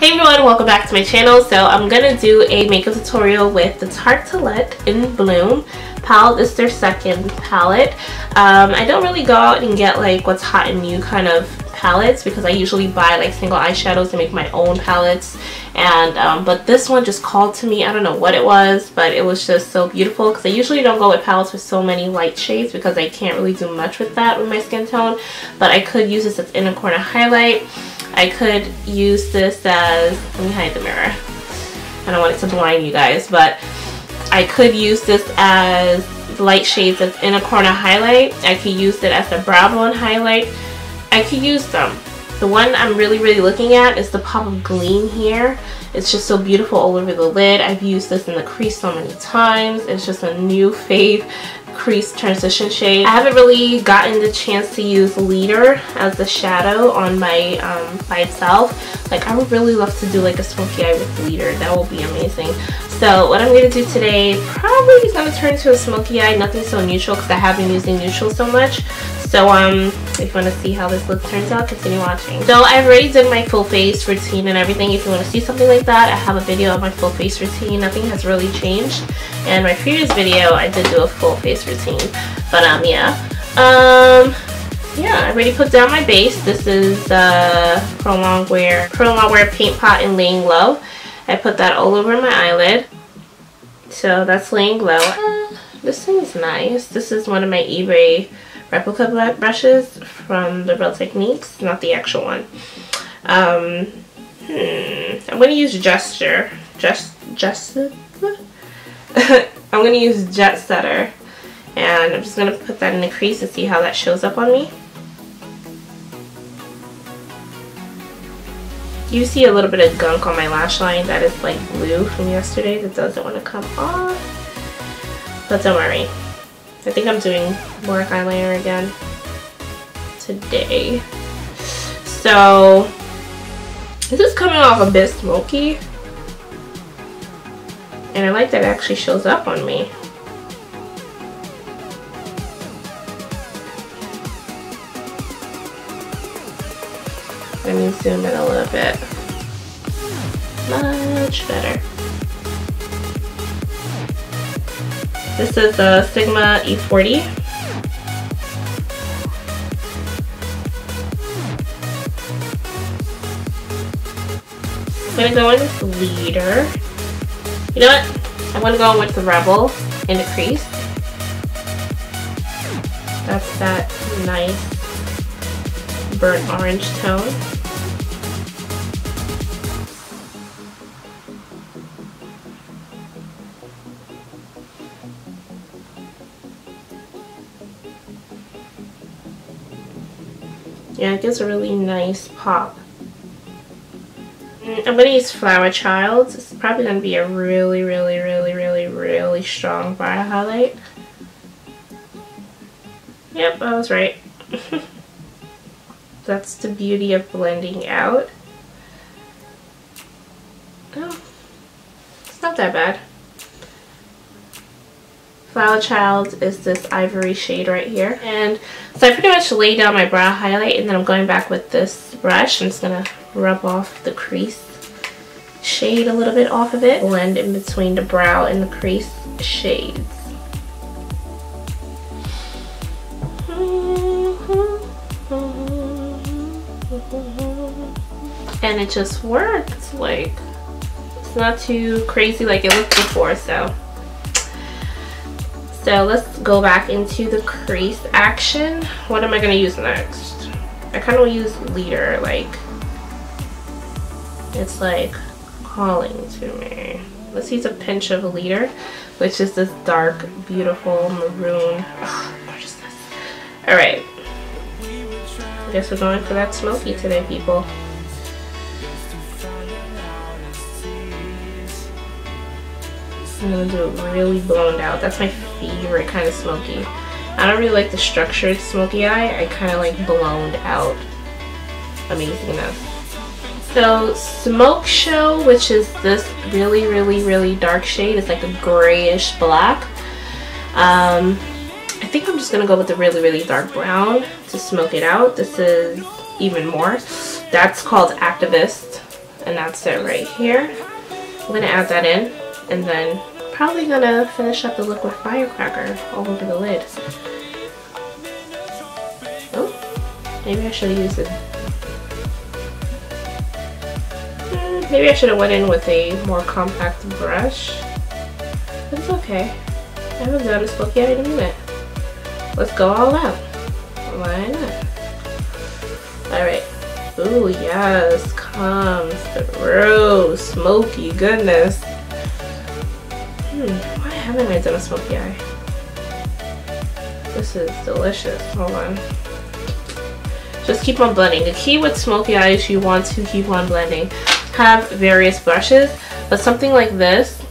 Hey everyone, welcome back to my channel. So I'm going to do a makeup tutorial with the Tartelette in Bloom palette. This is their second palette. Um, I don't really go out and get like what's hot and new kind of palettes because I usually buy like single eyeshadows and make my own palettes and um, but this one just called to me I don't know what it was but it was just so beautiful because I usually don't go with palettes with so many light shades because I can't really do much with that with my skin tone but I could use this as inner corner highlight I could use this as, let me hide the mirror. I don't want it to blind you guys, but I could use this as light shades as inner corner highlight. I could use it as a brow bone highlight. I could use them. The one I'm really, really looking at is the Pop of Gleam here. It's just so beautiful all over the lid. I've used this in the crease so many times. It's just a new fave crease transition shade. I haven't really gotten the chance to use Leader as the shadow on my um, by itself. Like I would really love to do like a smoky eye with Leader. That will be amazing. So what I'm going to do today probably is going to turn to a smoky eye. Nothing so neutral because I have been using neutral so much. So um, if you want to see how this look turns out, continue watching. So I've already done my full face routine and everything. If you want to see something like that, I have a video of my full face routine. Nothing has really changed. And my previous video, I did do a full face routine. But um, yeah. Um, yeah, I already put down my base. This is uh, Pro Longwear, Pro Longwear Paint Pot in Laying Low. I put that all over my eyelid. So that's laying low. Uh, this thing is nice. This is one of my eBay replica brushes from the Real Techniques, not the actual one. Um, hmm, I'm going to use Gesture. Just, just, I'm going to use Jet Setter. And I'm just going to put that in the crease and see how that shows up on me. You see a little bit of gunk on my lash line that is like blue from yesterday that doesn't want to come off. But don't worry. I think I'm doing more eyeliner again today. So this is coming off a bit smoky. And I like that it actually shows up on me. Let me zoom in a little bit. Much better. This is a Sigma E40. I'm gonna go in with Leader. You know what? I'm gonna go with the Rebel in the crease. That's that nice burnt orange tone. Yeah, it gives a really nice pop. I'm to use Flower Child. It's probably to be a really, really, really, really, really strong brow highlight. Yep, I was right. That's the beauty of blending out. Oh, it's not that bad. Flower Child is this ivory shade right here. And so I pretty much lay down my brow highlight and then I'm going back with this brush. I'm just going to rub off the crease shade a little bit off of it. Blend in between the brow and the crease shades. And it just worked. Like, it's not too crazy like it looked before, so so let's go back into the crease action. What am I going to use next? I kind of use leader, like, it's like calling to me. Let's use a pinch of leader, which is this dark, beautiful maroon. Oh, gorgeousness. Alright. I guess we're going for that smoky today, people. I'm gonna do it really blown out. That's my favorite kind of smoky. I don't really like the structured smoky eye. I kind of like blown out amazingness. So Smoke Show, which is this really, really, really dark shade. It's like a grayish black. Um, I think I'm just going to go with the really, really dark brown to smoke it out. This is even more. That's called Activist And that's it right here. I'm going to add that in and then probably to finish up the look with firecracker all over the lid. Oh, maybe I should have used it. Hmm, maybe I should have went in with a more compact brush. But it's okay. I haven't a smoky eye in a minute. Let's go all out. Why not? Alright. Ooh, yes. Comes through. Smoky goodness. Hmm, why haven't I done a smoky eye? This is delicious. Hold on. Just keep on blending. The key with smoky eyes, you want to keep on blending. Have various brushes, but something like this,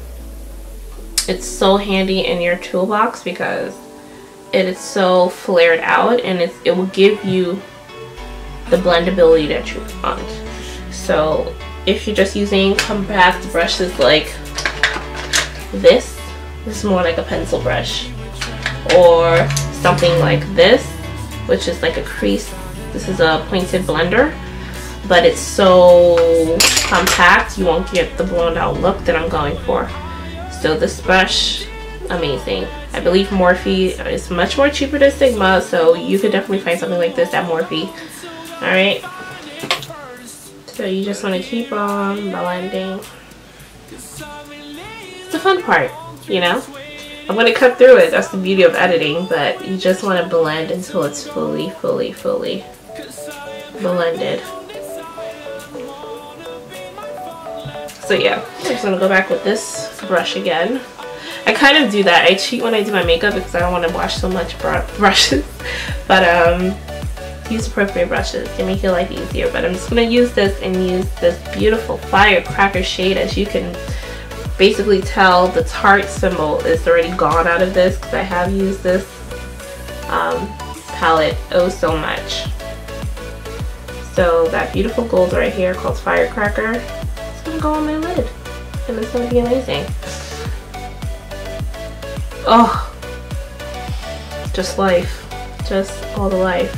it's so handy in your toolbox because it is so flared out and it, it will give you the blendability that you want. So if you're just using compact brushes like this, this is more like a pencil brush, or something like this, which is like a crease. This is a pointed blender, but it's so compact, you won't get the blown out look that I'm going for. So this brush, amazing. I believe Morphe is much more cheaper than Sigma, so you could definitely find something like this at Morphe. Alright. So you just want to keep on blending. The fun part, you know? I'm going to cut through it. That's the beauty of editing, but you just want to blend until it's fully, fully, fully blended. So yeah, I'm just going to go back with this brush again. I kind of do that. I cheat when I do my makeup because I don't want to wash so much br brushes. But um, use appropriate brushes to make your life easier. But I'm just going to use this and use this beautiful firecracker shade. As you can basically tell, the Tarte symbol is already gone out of this because I have used this um, palette oh so much. So that beautiful gold right here called Firecracker is going to go on my lid. And it's going to be amazing. Oh, just life. Just all the life.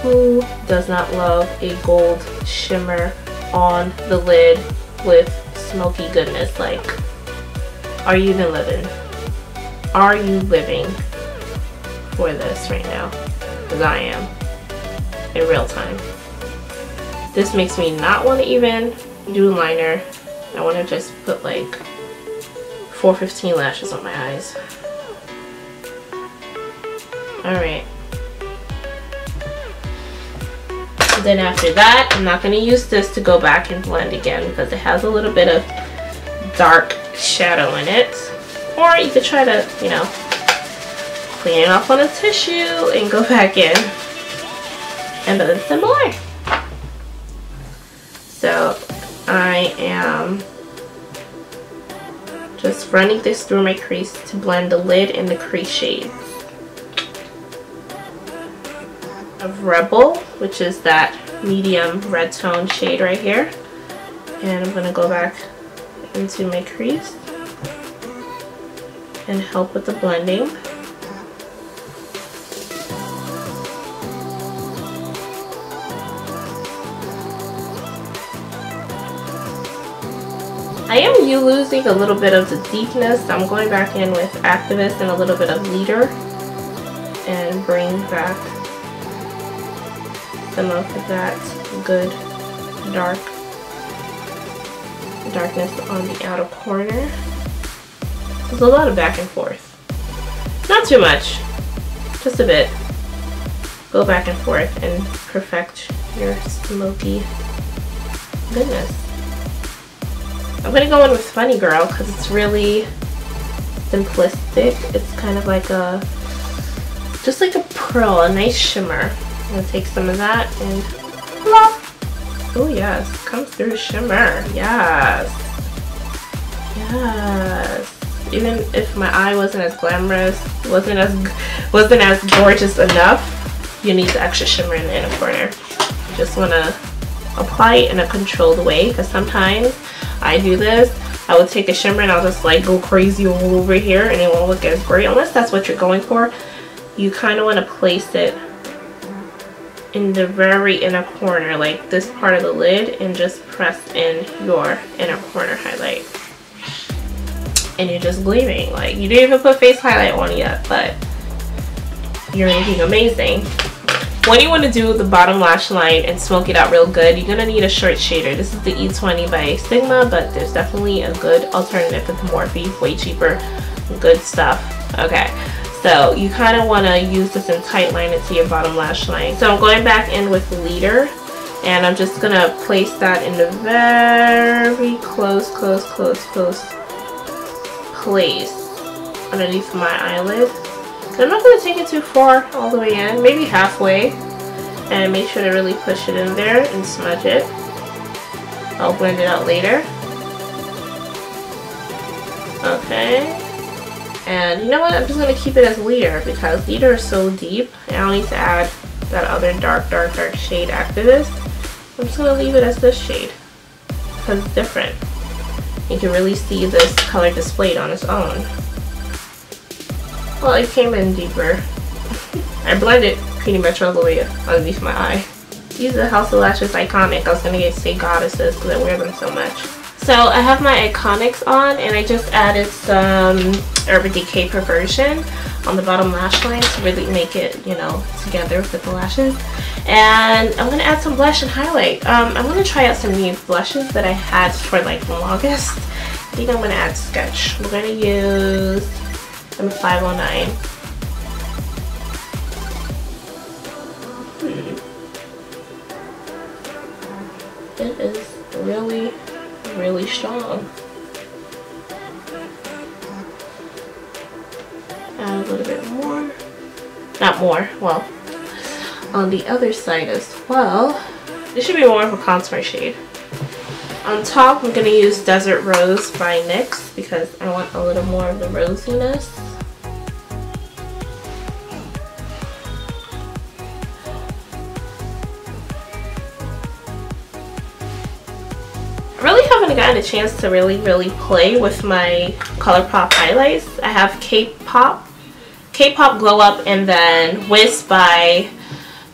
Who does not love a gold shimmer on the lid with smoky goodness? Like, are you even living? Are you living for this right now? Because I am in real time. This makes me not want to even do liner. I want to just put like 415 lashes on my eyes. Alright. Then after that, I'm not going to use this to go back and blend again because it has a little bit of dark shadow in it. Or you could try to, you know, clean it off on a tissue and go back in and blend some more. So I am just running this through my crease to blend the lid and the crease shades. Of Rebel, which is that medium red tone shade right here. And I'm going to go back into my crease and help with the blending. I am losing a little bit of the deepness. I'm going back in with Activist and a little bit of Leader and bring back some of that good dark darkness on the outer corner. There's a lot of back and forth. Not too much, just a bit. Go back and forth and perfect your smoky goodness. I'm gonna go in with Funny Girl because it's really simplistic. It's kind of like a, just like a pearl, a nice shimmer. I'm gonna take some of that and Oh yes, comes through shimmer. Yes. Yes. Even if my eye wasn't as glamorous, wasn't as wasn't as gorgeous enough, you need the extra shimmer in the inner corner. You just wanna apply it in a controlled way because sometimes I do this, I would take a shimmer and I'll just like go crazy all over here and it won't look as great unless that's what you're going for. You kind of want to place it in the very inner corner, like this part of the lid, and just press in your inner corner highlight. And you're just gleaming. Like, you didn't even put face highlight on yet, but you're looking amazing. When you want to do the bottom lash line and smoke it out real good, you're going to need a short shader. This is the E20 by Sigma, but there's definitely a good alternative with Morphe, way cheaper, good stuff. Okay, so you kind of want to use this and tight line it to your bottom lash line. So I'm going back in with Leader, and I'm just going to place that in the very close, close, close, close place underneath my eyelid. I'm not going to take it too far all the way in, maybe halfway. And make sure to really push it in there and smudge it. I'll blend it out later. Okay. And you know what? I'm just going to keep it as leader because leader is so deep. I don't need to add that other dark, dark, dark shade after this. I'm just going to leave it as this shade because it's different. You can really see this color displayed on its own. Well, it came in deeper. I blended pretty much all the way underneath my eye. These are House of Lashes Iconic. I was going to get say goddesses because I wear them so much. So I have my Iconics on and I just added some Urban Decay Perversion on the bottom lash line to really make it, you know, together with the lashes. And I'm going to add some blush and highlight. Um, I'm going to try out some new blushes that I had for like longest. I think I'm going to add Sketch. We're going to use I'm 509. Hmm. It is really, really strong. Add a little bit more. Not more, well, on the other side as well. This should be more of a contour shade. On top, I'm going to use Desert Rose by NYX because I want a little more of the rosiness. Gotten a chance to really, really play with my ColourPop highlights. I have K-Pop, K-Pop Glo Up, and then Wisp by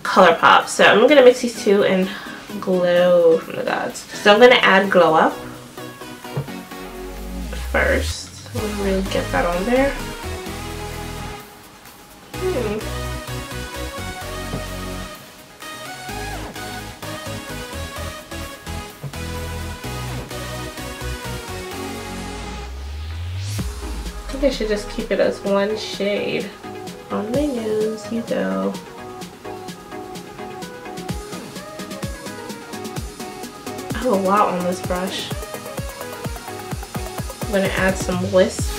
ColourPop. So I'm going to mix these two and glow from the gods. So I'm going to add glow up first. To really get that on there. Hmm. Think I should just keep it as one shade. On my nose you go. I have a lot on this brush. I'm to add some wisp.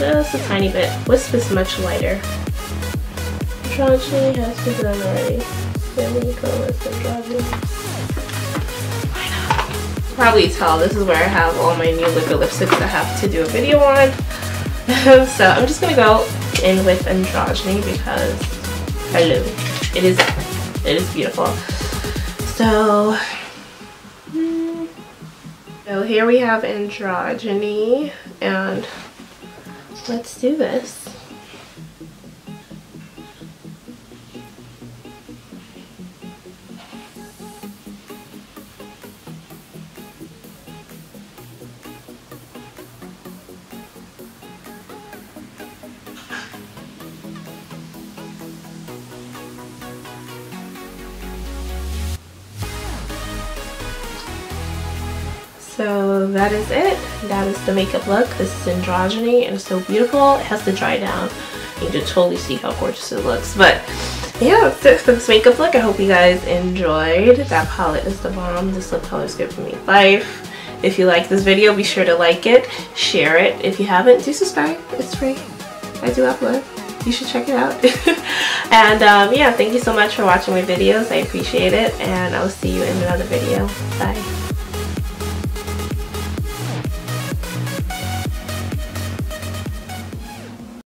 Just a tiny bit. Wisp is much lighter. Androgyny has done already. Then we go with androgyny. Probably tell. This is where I have all my new liquid lipsticks I have to do a video on. so I'm just gonna go in with androgyny because hello it is it is beautiful. So hmm, so here we have androgyny and let's do this So that is it. That is the makeup look. This is androgyny and it's so beautiful. It has to dry down. You can totally see how gorgeous it looks. But yeah, that's it for this makeup look. I hope you guys enjoyed. That palette is the bomb. This lip color is good for me life. If you like this video, be sure to like it, share it. If you haven't, do subscribe. It's free. I do upload. You should check it out. and um, yeah, thank you so much for watching my videos. I appreciate it. And I'll see you in another video. Bye.